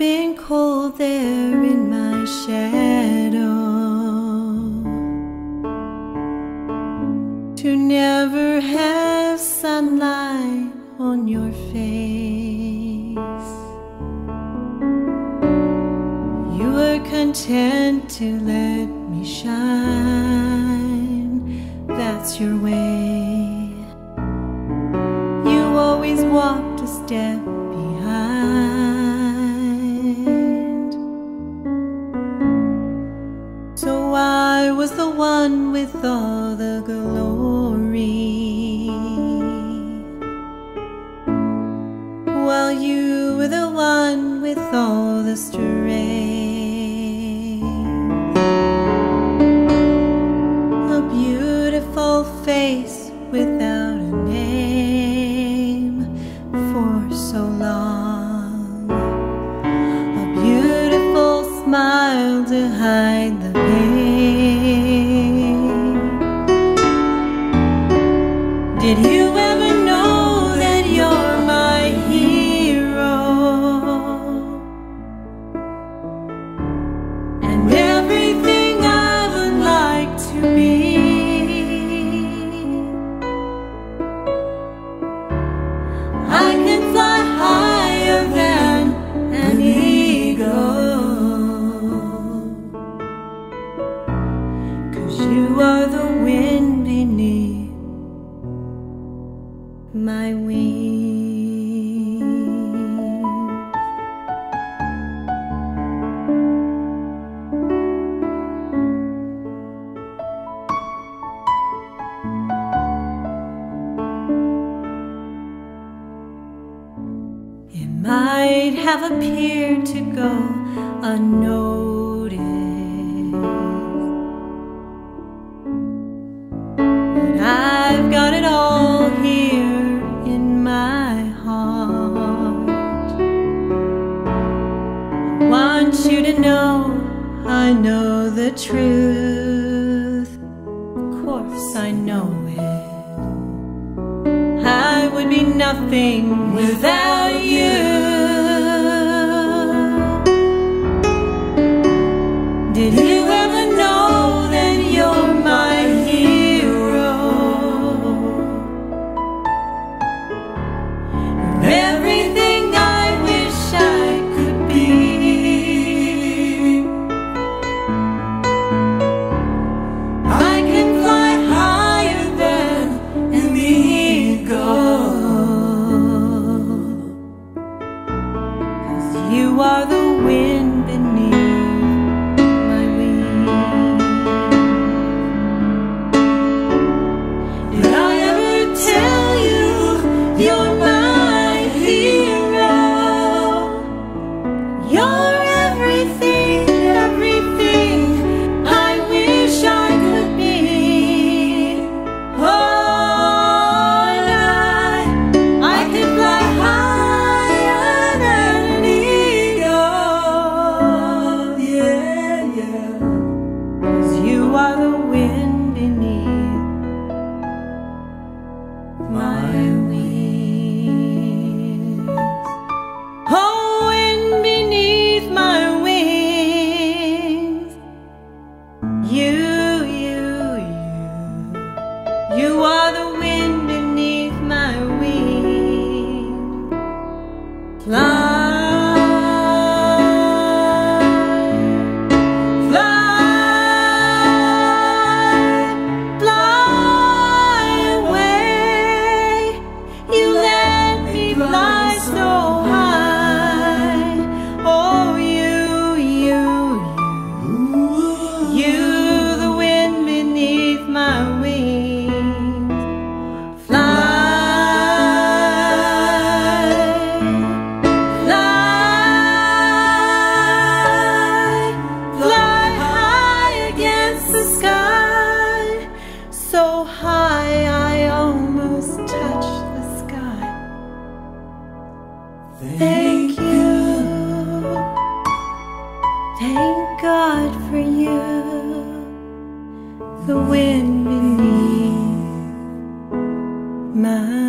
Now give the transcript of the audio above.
been cold there in my shadow to never have sunlight on your face. You were content to let me shine, that's your way. You always walked a step was the one with all the glory, while you were the one with all the strength. A beautiful face without a name for so long. A beautiful smile to hide the pain. Did you ever know that you're my hero? And everything I would like to be. I can fly higher than an eagle. Cause you are the wind beneath my wings. It might have appeared to go unnoticed. Want you to know I know the truth. Of course, I know it. I would be nothing without you. Did you Fly. The wind beneath my.